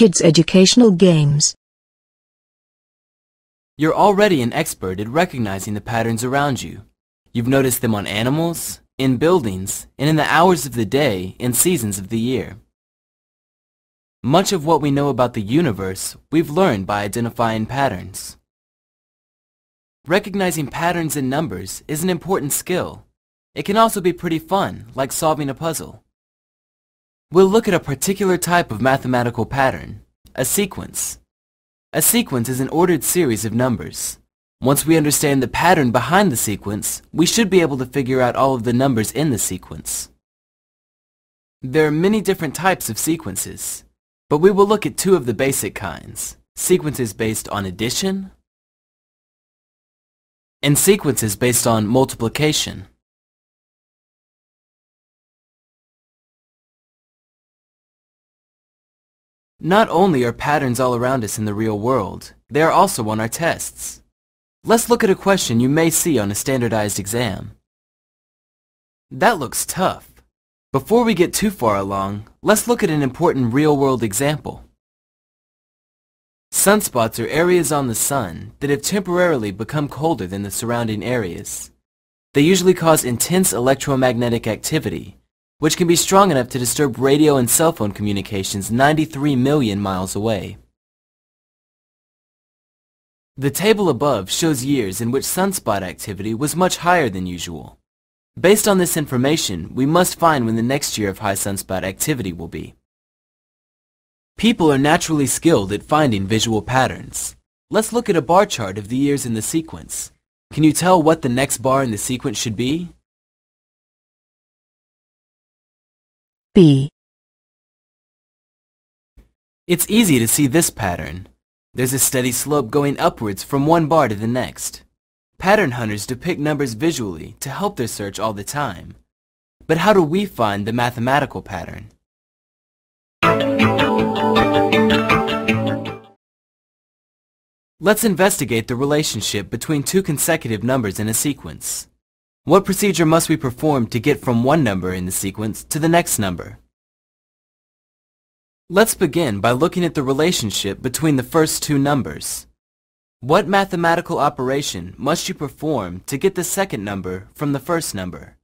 Kids Educational Games. You're already an expert at recognizing the patterns around you. You've noticed them on animals, in buildings, and in the hours of the day and seasons of the year. Much of what we know about the universe we've learned by identifying patterns. Recognizing patterns in numbers is an important skill. It can also be pretty fun, like solving a puzzle. We'll look at a particular type of mathematical pattern, a sequence. A sequence is an ordered series of numbers. Once we understand the pattern behind the sequence, we should be able to figure out all of the numbers in the sequence. There are many different types of sequences, but we will look at two of the basic kinds, sequences based on addition and sequences based on multiplication. Not only are patterns all around us in the real world, they are also on our tests. Let's look at a question you may see on a standardized exam. That looks tough. Before we get too far along, let's look at an important real-world example. Sunspots are areas on the sun that have temporarily become colder than the surrounding areas. They usually cause intense electromagnetic activity, which can be strong enough to disturb radio and cell phone communications 93 million miles away. The table above shows years in which sunspot activity was much higher than usual. Based on this information, we must find when the next year of high sunspot activity will be. People are naturally skilled at finding visual patterns. Let's look at a bar chart of the years in the sequence. Can you tell what the next bar in the sequence should be? B. It's easy to see this pattern. There's a steady slope going upwards from one bar to the next. Pattern hunters depict numbers visually to help their search all the time. But how do we find the mathematical pattern? Let's investigate the relationship between two consecutive numbers in a sequence. What procedure must we perform to get from one number in the sequence to the next number? Let's begin by looking at the relationship between the first two numbers. What mathematical operation must you perform to get the second number from the first number?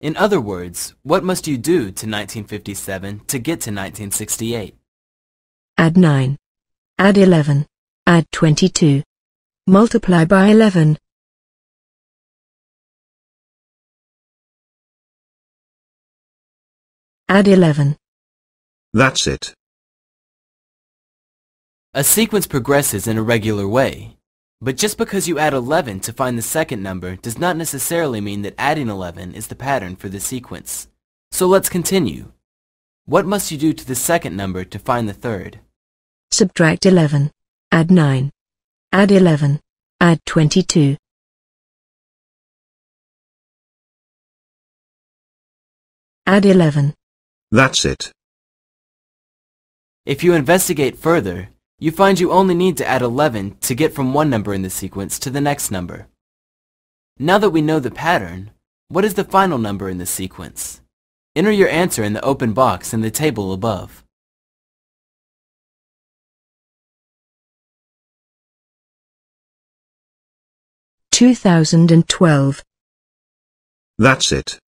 In other words, what must you do to 1957 to get to 1968? Add 9. Add 11. Add 22. Multiply by 11. Add 11. That's it. A sequence progresses in a regular way. But just because you add 11 to find the second number does not necessarily mean that adding 11 is the pattern for the sequence. So let's continue. What must you do to the second number to find the third? Subtract 11. Add 9. Add 11. Add 22. Add 11. That's it. If you investigate further, you find you only need to add 11 to get from one number in the sequence to the next number. Now that we know the pattern, what is the final number in the sequence? Enter your answer in the open box in the table above. Two thousand and twelve. That's it.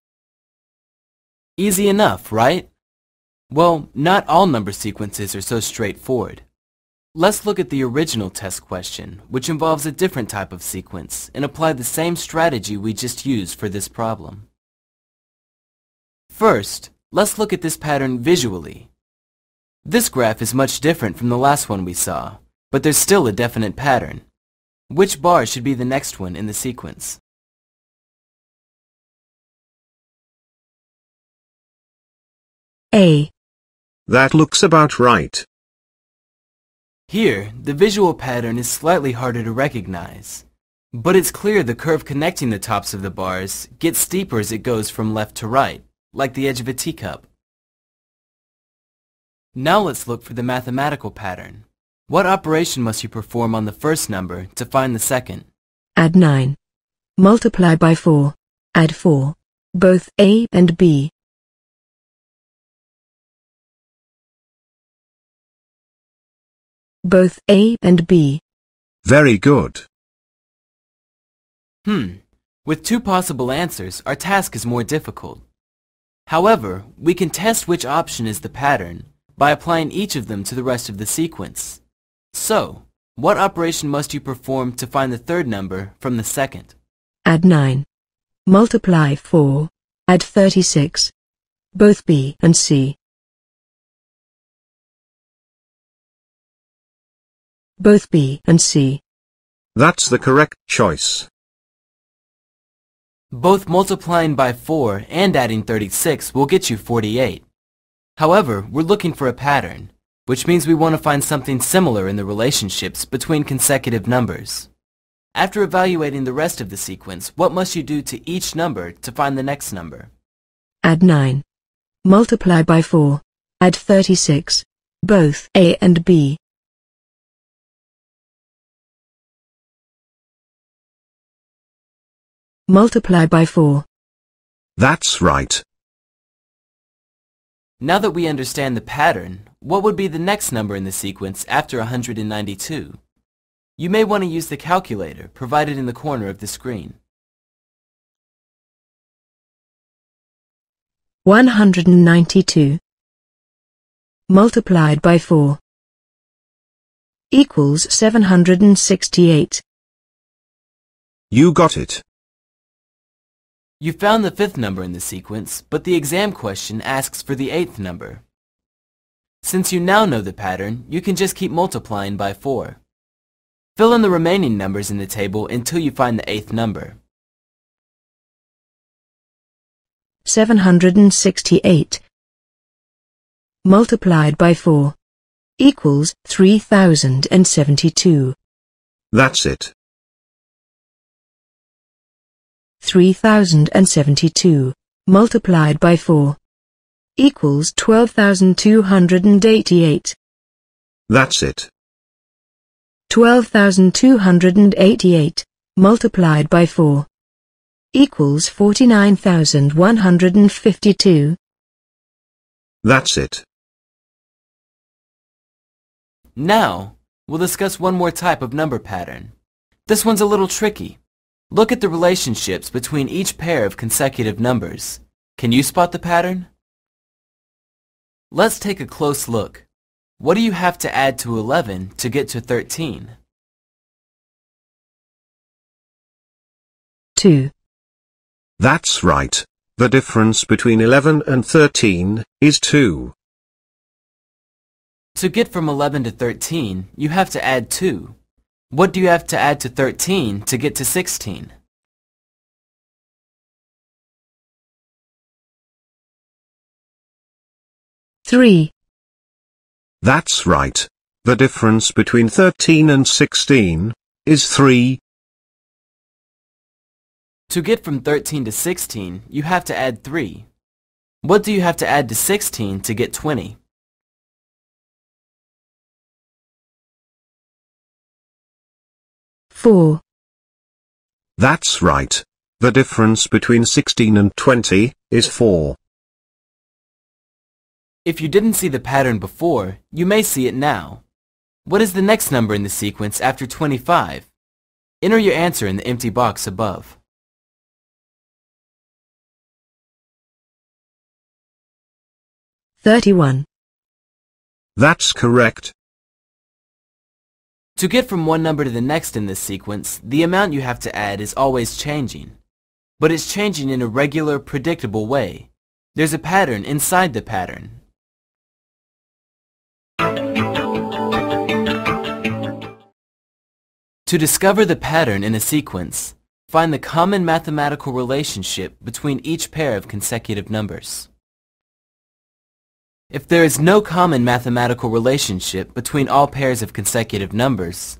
Easy enough, right? Well, not all number sequences are so straightforward. Let's look at the original test question, which involves a different type of sequence, and apply the same strategy we just used for this problem. First, let's look at this pattern visually. This graph is much different from the last one we saw, but there's still a definite pattern. Which bar should be the next one in the sequence? A. That looks about right. Here, the visual pattern is slightly harder to recognize. But it's clear the curve connecting the tops of the bars gets steeper as it goes from left to right, like the edge of a teacup. Now let's look for the mathematical pattern. What operation must you perform on the first number to find the second? Add 9. Multiply by 4. Add 4. Both A and B. both A and B. Very good. Hmm. With two possible answers, our task is more difficult. However, we can test which option is the pattern by applying each of them to the rest of the sequence. So, what operation must you perform to find the third number from the second? Add 9. Multiply 4. Add 36. Both B and C. Both B and C. That's the correct choice. Both multiplying by 4 and adding 36 will get you 48. However, we're looking for a pattern, which means we want to find something similar in the relationships between consecutive numbers. After evaluating the rest of the sequence, what must you do to each number to find the next number? Add 9. Multiply by 4. Add 36. Both A and B. Multiply by 4. That's right. Now that we understand the pattern, what would be the next number in the sequence after 192? You may want to use the calculator provided in the corner of the screen. 192 multiplied by 4 equals 768. You got it. You found the fifth number in the sequence, but the exam question asks for the eighth number. Since you now know the pattern, you can just keep multiplying by 4. Fill in the remaining numbers in the table until you find the eighth number. 768 multiplied by 4 equals 3072. That's it. 3072 multiplied by 4 equals 12288. That's it. 12288 multiplied by 4 equals 49152. That's it. Now, we'll discuss one more type of number pattern. This one's a little tricky. Look at the relationships between each pair of consecutive numbers. Can you spot the pattern? Let's take a close look. What do you have to add to 11 to get to 13? 2. That's right. The difference between 11 and 13 is 2. To get from 11 to 13, you have to add 2. What do you have to add to 13 to get to 16? Three. That's right. The difference between 13 and 16 is 3. To get from 13 to 16, you have to add 3. What do you have to add to 16 to get 20? Four. That's right. The difference between 16 and 20 is 4. If you didn't see the pattern before, you may see it now. What is the next number in the sequence after 25? Enter your answer in the empty box above. Thirty-one. That's correct. To get from one number to the next in this sequence, the amount you have to add is always changing. But it's changing in a regular, predictable way. There's a pattern inside the pattern. To discover the pattern in a sequence, find the common mathematical relationship between each pair of consecutive numbers. If there is no common mathematical relationship between all pairs of consecutive numbers,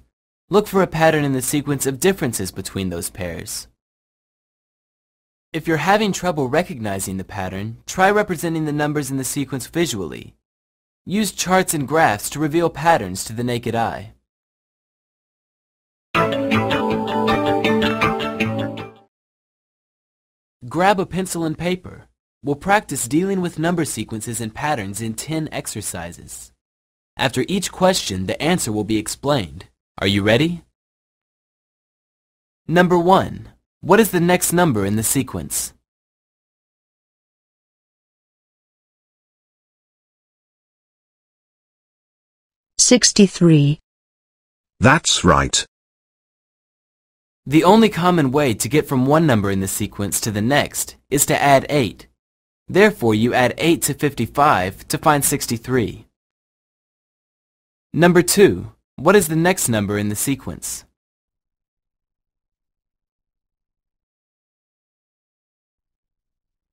look for a pattern in the sequence of differences between those pairs. If you're having trouble recognizing the pattern, try representing the numbers in the sequence visually. Use charts and graphs to reveal patterns to the naked eye. Grab a pencil and paper. We'll practice dealing with number sequences and patterns in 10 exercises. After each question, the answer will be explained. Are you ready? Number 1. What is the next number in the sequence? Sixty-three. That's right. The only common way to get from one number in the sequence to the next is to add 8. Therefore, you add 8 to 55 to find 63. Number 2. What is the next number in the sequence?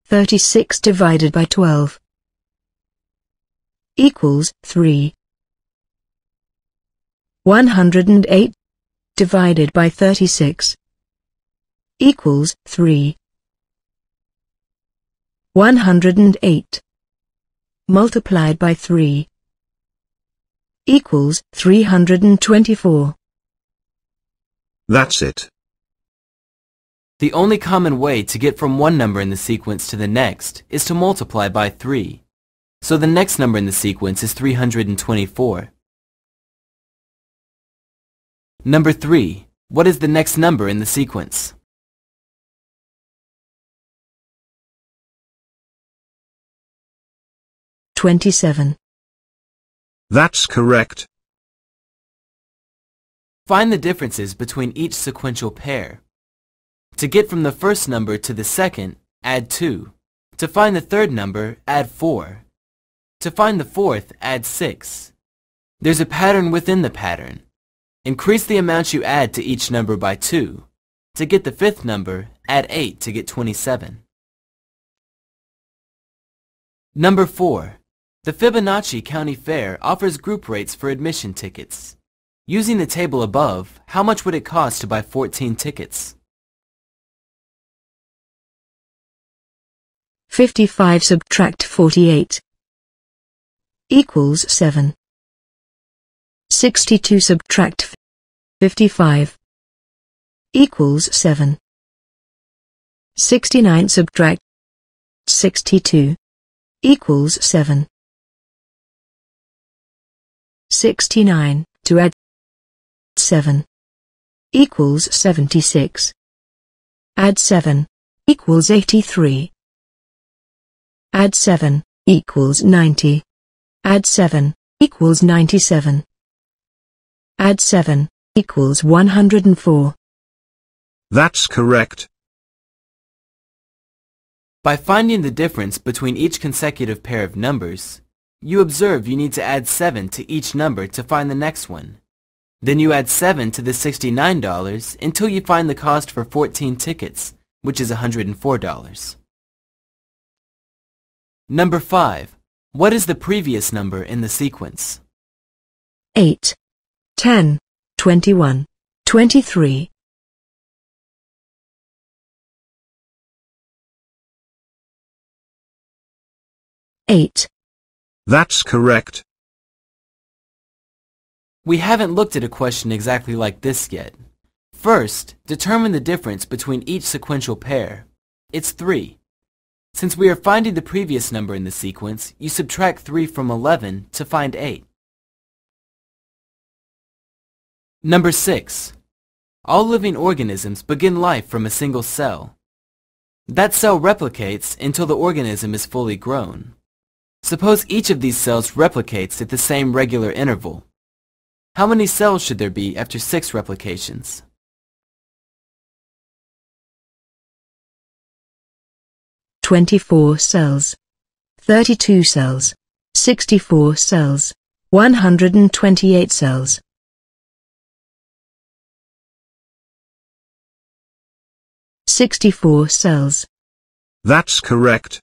Thirty-six divided by twelve. Equals three. One hundred and eight divided by thirty-six. Equals three. One hundred and eight multiplied by three equals 324. That's it. The only common way to get from one number in the sequence to the next is to multiply by 3. So the next number in the sequence is 324. Number 3. What is the next number in the sequence? Twenty-seven. That's correct. Find the differences between each sequential pair. To get from the first number to the second, add 2. To find the third number, add 4. To find the fourth, add 6. There's a pattern within the pattern. Increase the amount you add to each number by 2. To get the fifth number, add 8 to get 27. Number 4. The Fibonacci County Fair offers group rates for admission tickets. Using the table above, how much would it cost to buy 14 tickets? Fifty-five subtract forty-eight equals seven. Sixty-two subtract fifty-five equals seven. Sixty-nine subtract sixty-two equals seven. Sixty-nine to add seven equals seventy-six. Add seven equals eighty-three. Add 7 equals 90. Add 7 equals 97. Add 7 equals 104. That's correct. By finding the difference between each consecutive pair of numbers, you observe you need to add 7 to each number to find the next one. Then you add 7 to the $69 until you find the cost for 14 tickets, which is $104. Number 5. What is the previous number in the sequence? 8, 10, 21, 23. Eight. That's correct. We haven't looked at a question exactly like this yet. First, determine the difference between each sequential pair. It's 3. Since we are finding the previous number in the sequence, you subtract 3 from 11 to find 8. Number 6. All living organisms begin life from a single cell. That cell replicates until the organism is fully grown. Suppose each of these cells replicates at the same regular interval. How many cells should there be after 6 replications? Twenty-four cells. Thirty-two cells. Sixty-four cells. One hundred and twenty-eight cells. Sixty-four cells. That's correct.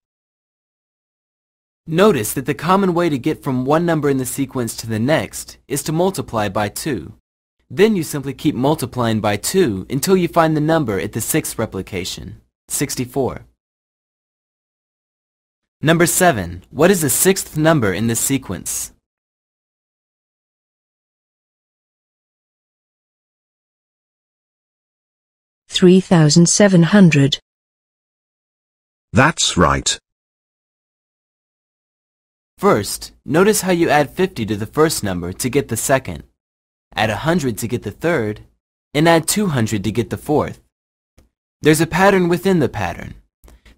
Notice that the common way to get from one number in the sequence to the next is to multiply by 2. Then you simply keep multiplying by 2 until you find the number at the sixth replication, 64. Number 7. What is the sixth number in this sequence? Three thousand seven hundred. That's right. First, notice how you add 50 to the first number to get the second, add 100 to get the third, and add 200 to get the fourth. There's a pattern within the pattern.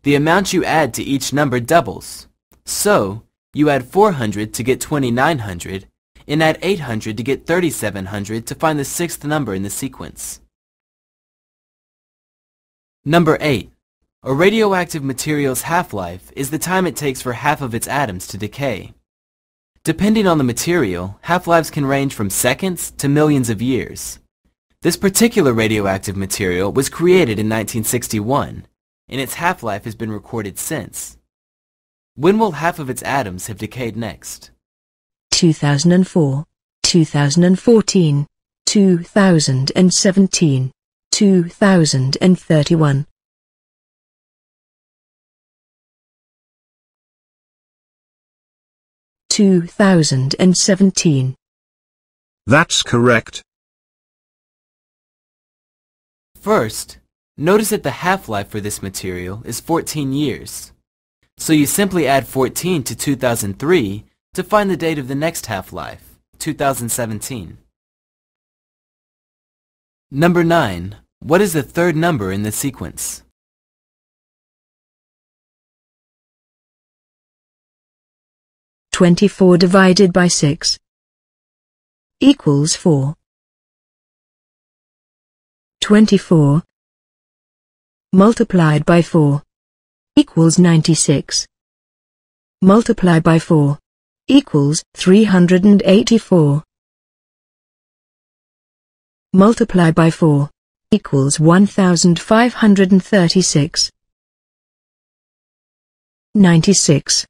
The amount you add to each number doubles. So, you add 400 to get 2900, and add 800 to get 3700 to find the sixth number in the sequence. Number 8. A radioactive material's half-life is the time it takes for half of its atoms to decay. Depending on the material, half-lives can range from seconds to millions of years. This particular radioactive material was created in 1961, and its half-life has been recorded since. When will half of its atoms have decayed next? 2004, 2014, 2017, 2031. Two thousand and seventeen. That's correct. First, notice that the half-life for this material is 14 years. So you simply add 14 to 2003 to find the date of the next half-life, 2017. Number 9. What is the third number in the sequence? 24 divided by 6 equals 4. 24 multiplied by 4 equals 96 multiplied by 4 equals 384 multiply by 4 equals 1536 96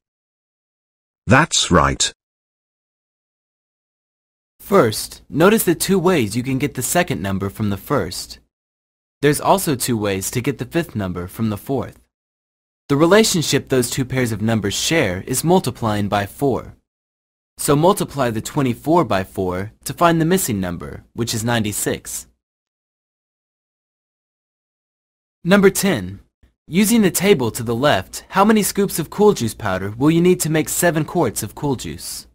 that's right. First, notice the two ways you can get the second number from the first. There's also two ways to get the fifth number from the fourth. The relationship those two pairs of numbers share is multiplying by 4. So multiply the 24 by 4 to find the missing number, which is 96. Number 10. Using the table to the left, how many scoops of cool juice powder will you need to make 7 quarts of cool juice?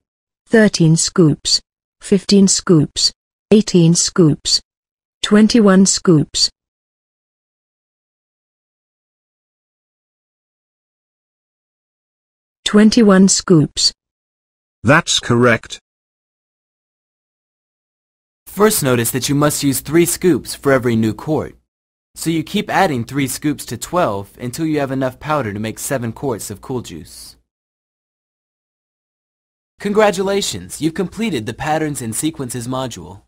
13 scoops, 15 scoops, 18 scoops, 21 scoops. Twenty-one scoops. That's correct. First notice that you must use 3 scoops for every new quart. So you keep adding 3 scoops to 12 until you have enough powder to make 7 quarts of cool juice. Congratulations, you've completed the Patterns and Sequences module.